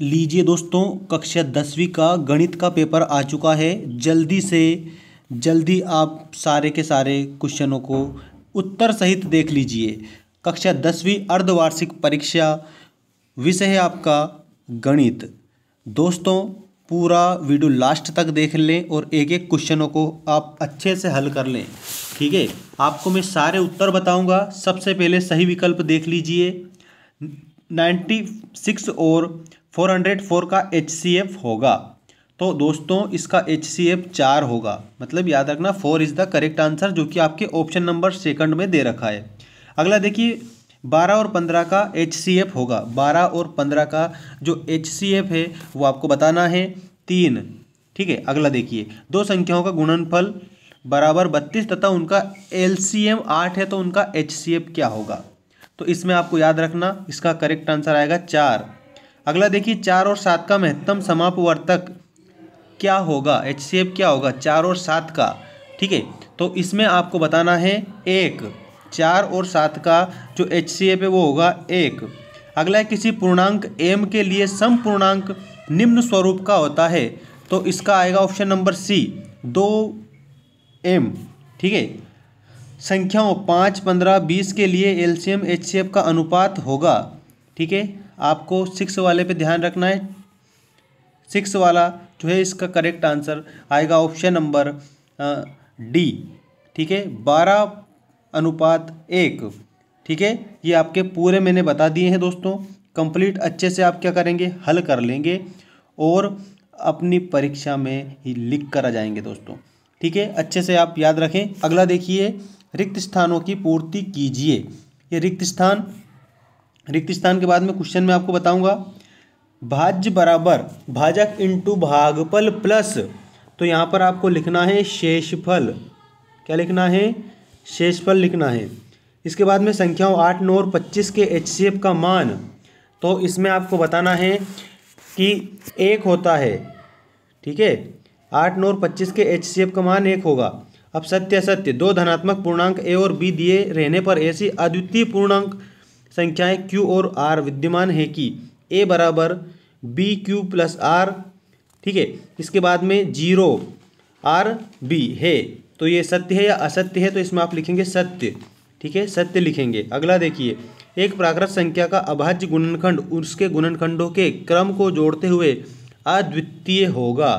लीजिए दोस्तों, कक्षा दसवीं का गणित का पेपर आ चुका है। जल्दी से, जल्दी आप सारे के सारे क्वेश्चनों को उत्तर सहित देख लीजिए। कक्षा दसवीं अर्धवार्षिक परीक्षा, विषय है आपका गणित। दोस्तों, पूरा वीडियो लास्ट तक देख लें और एक एक क्वेश्चनों को आप अच्छे से हल कर लें। ठीक है? आपको मैं सारे उत्तर बताऊँगा। सबसे पहले सही विकल्प देख लीजिए। नाइन्टी सिक्स और फोर हंड्रेड फोर का एच सी एफ़ होगा। तो दोस्तों, इसका एच सी एफ़ चार होगा। मतलब याद रखना, four is the correct answer जो कि आपके ऑप्शन नंबर सेकंड में दे रखा है। अगला देखिए, बारह और पंद्रह का एच सी एफ़ होगा। बारह और पंद्रह का जो एच सी एफ़ है, वो आपको बताना है तीन। ठीक है, अगला देखिए। दो संख्याओं का गुणनफल बराबर बत्तीस तथा उनका एल सी एम आठ है तो उनका एच सी एफ़ क्या होगा? तो इसमें आपको याद रखना, इसका करेक्ट आंसर आएगा चार। अगला देखिए, चार और सात का महत्तम समापवर्तक क्या होगा? एच सी एफ़ क्या होगा? चार और सात का। ठीक है? तो इसमें आपको बताना है एक। चार और सात का जो एच सी एफ़ है, वो होगा एक। अगला है, किसी पूर्णांक एम के लिए सम पूर्णांक निम्न स्वरूप का होता है। तो इसका आएगा ऑप्शन नंबर सी दो एम ठीक है? संख्याओं पाँच, पंद्रह, बीस के लिए एलसीएम एचसीएफ का अनुपात होगा। ठीक है? आपको सिक्स वाले पे ध्यान रखना है। सिक्स वाला जो है इसका करेक्ट आंसर आएगा ऑप्शन नंबर डी। ठीक है? बारह अनुपात एक। ठीक है? ये आपके पूरे मैंने बता दिए हैं दोस्तों। कंप्लीट अच्छे से आप क्या करेंगे? हल कर लेंगे और अपनी परीक्षा में ही लिख कर आ जाएँगे दोस्तों। ठीक है? अच्छे से आप याद रखें। अगला देखिए। रिक्त स्थानों की पूर्ति कीजिए। ये रिक्त स्थान रिक्त स्थान के बाद में क्वेश्चन में आपको बताऊँगा। भाज्य बराबर भाजक इंटू भागफल प्लस तो यहाँ पर आपको लिखना है शेषफल। क्या लिखना है? शेषफल लिखना है। इसके बाद में संख्याओं आठ, नौ और पच्चीस के एचसीएफ का मान। तो इसमें आपको बताना है कि एक होता है, ठीक है? आठ, नौ और पच्चीस के एचसीएफ का मान एक होगा। अब सत्य सत्य, दो धनात्मक पूर्णांक ए और बी दिए रहने पर ऐसी अद्वितीय पूर्णांक संख्याएँ क्यू और आर विद्यमान है कि ए बराबर बी क्यू प्लस आर, ठीक है? इसके बाद में ज़ीरो, आर, बी है। तो ये सत्य है या असत्य है तो इसमें आप लिखेंगे सत्य, ठीक है? सत्य लिखेंगे। अगला देखिए, एक प्राकृत संख्या का अभाज्य गुणनखंड, उसके गुणनखंडों के क्रम को जोड़ते हुए अद्वितीय होगा।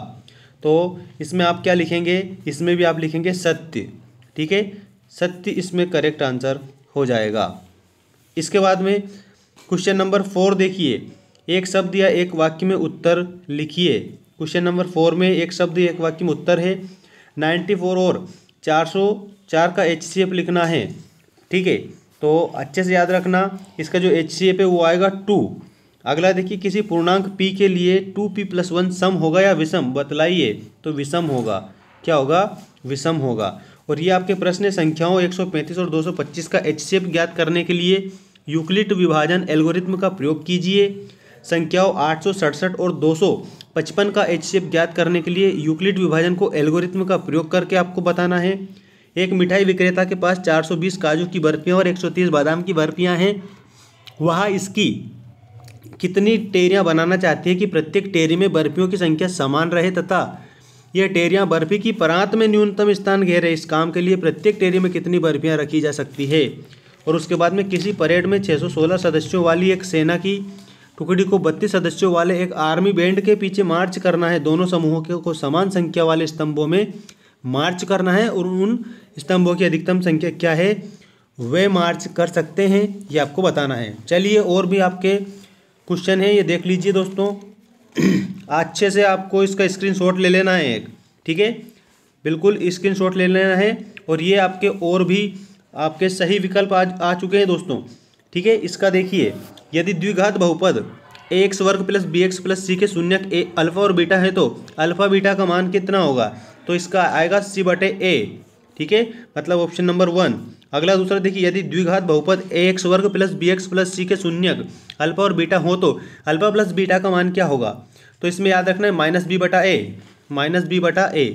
तो इसमें आप क्या लिखेंगे? इसमें भी आप लिखेंगे सत्य। ठीक है? सत्य इसमें करेक्ट आंसर हो जाएगा। इसके बाद में क्वेश्चन नंबर फोर देखिए। एक शब्द या एक वाक्य में उत्तर लिखिए। क्वेश्चन नंबर फोर में एक शब्द, एक वाक्य में उत्तर है। नाइन्टी फोर और चार सौ चार का एच सी एफ़ लिखना है। ठीक है? तो अच्छे से याद रखना। इसका जो एच सी एफ़ है वो आएगा टू अगला देखिए, किसी पूर्णांक पी के लिए टू पी प्लस वन सम होगा या विषम? बतलाइए तो विषम होगा। क्या होगा? विषम होगा। और ये आपके प्रश्न संख्याओं 135 और 225 का एच ज्ञात करने के लिए यूक्लिड विभाजन एल्गोरिथम का प्रयोग कीजिए। संख्याओं आठ सौ सड़सठ और 255 का एच ज्ञात करने के लिए यूक्लिड विभाजन को एल्गोरिथम का प्रयोग करके आपको बताना है। एक मिठाई विक्रेता के पास 420 काजू की बर्फियाँ और 130 बादाम की बर्फियाँ हैं। वहाँ इसकी कितनी टेरियाँ बनाना चाहती है कि प्रत्येक टेरी में बर्फियों की संख्या समान रहे तथा यह टेरियाँ बर्फ़ी की प्रांत में न्यूनतम स्थान घेरे। इस काम के लिए प्रत्येक टेरी में कितनी बर्फियाँ रखी जा सकती है? और उसके बाद में किसी परेड में 616 सदस्यों वाली एक सेना की टुकड़ी को बत्तीस सदस्यों वाले एक आर्मी बैंड के पीछे मार्च करना है। दोनों समूहों के को समान संख्या वाले स्तंभों में मार्च करना है और उन स्तंभों की अधिकतम संख्या क्या है? वे मार्च कर सकते हैं, ये आपको बताना है। चलिए और भी आपके क्वेश्चन है, ये देख लीजिए दोस्तों। अच्छे से आपको इसका स्क्रीनशॉट ले लेना है एक, ठीक है? बिल्कुल स्क्रीनशॉट ले लेना है और ये आपके और भी, आपके सही विकल्प आ आ चुके हैं दोस्तों, ठीक है? इसका देखिए, यदि द्विघात बहुपद ए एक्स वर्ग plus B X plus C के शून्य ए अल्फ़ा और बीटा है तो अल्फ़ा बीटा का मान कितना होगा? तो इसका आएगा सी बटे ए, ठीक है? मतलब ऑप्शन नंबर वन अगला दूसरा, देखिए, यदि द्विघात बहुपद ए एक्स वर्ग plus B X plus C के शून्य अल्फ़ा और बीटा हो तो अल्फ़ा प्लस बीटा का मान क्या होगा? तो इसमें याद रखना है, माइनस बी बटा ए, माइनस बी बटा ए।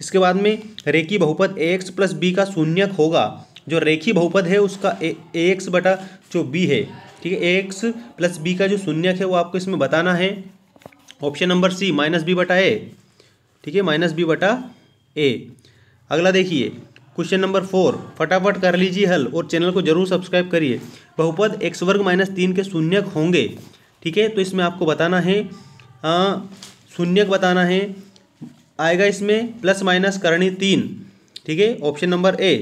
इसके बाद में रेखी बहुपद ए एक्स प्लस बी का शून्यक होगा। जो रेखी बहुपद है, उसका ए एक्स बटा जो बी है, ठीक है, ए एक्स प्लस बी का जो शून्यक है, वो आपको इसमें बताना है। Option number C, minus B बटा ए, ठीक है, माइनस बी बटा ए। अगला देखिए क्वेश्चन नंबर फोर फटाफट कर लीजिए हल और चैनल को ज़रूर सब्सक्राइब करिए। बहुपद एक्स वर्ग माइनस तीन के शून्यक होंगे। ठीक है? तो इसमें आपको बताना है शून्यक बताना है, आएगा इसमें प्लस माइनस करणी तीन। ठीक है? ऑप्शन नंबर ए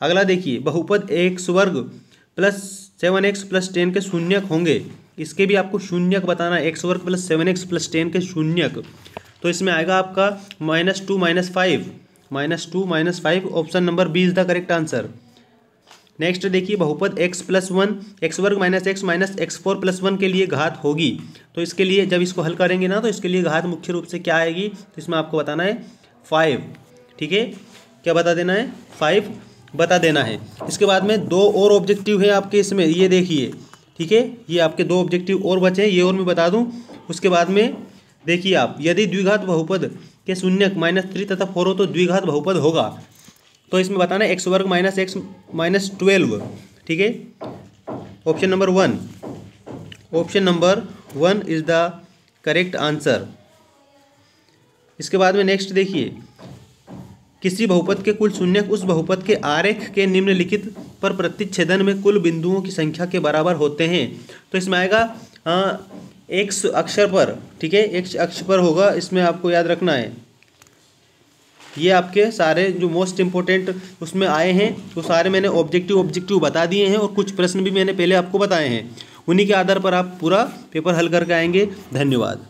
अगला देखिए, बहुपद एक्स वर्ग plus seven x plus ten के शून्यक होंगे। इसके भी आपको शून्यक बताना है एक्स वर्ग plus seven x plus ten के शून्यक। तो इसमें आएगा आपका minus two minus five minus two minus five option number B is the correct answer next देखिए, बहुपद x प्लस वन एक्स वर्ग minus x minus x four plus one के लिए घात होगी। तो इसके लिए जब इसको हल करेंगे ना तो इसके लिए घात मुख्य रूप से क्या आएगी? तो इसमें आपको बताना है फाइव ठीक है? क्या बता देना है? फाइव बता देना है। इसके बाद में दो और ऑब्जेक्टिव है आपके इसमें, ये देखिए, ठीक है? ये आपके दो ऑब्जेक्टिव और बचे हैं, ये और मैं बता दूँ। उसके बाद में देखिए आप, यदि द्विघात बहुपद के शून्य माइनस थ्री तथा फोर हो तो द्विघात बहुपद होगा। तो इसमें बताना एक्स वर्ग माइनस एक्स माइनस ट्वेल्व, ठीक है? Option number one option number one is the correct answer इसके बाद में नेक्स्ट देखिए। किसी बहुपद के कुल शून्य, उस बहुपद के आरेख के निम्नलिखित पर प्रतिच्छेदन में कुल बिंदुओं की संख्या के बराबर होते हैं। तो इसमें आएगा एक अक्षर पर, ठीक है? एक अक्षर पर होगा, इसमें आपको याद रखना है। ये आपके सारे जो मोस्ट इम्पोर्टेंट उसमें आए हैं, वो सारे मैंने ऑब्जेक्टिव ऑब्जेक्टिव बता दिए हैं और कुछ प्रश्न भी मैंने पहले आपको बताए हैं। उन्हीं के आधार पर आप पूरा पेपर हल करके आएँगे। धन्यवाद।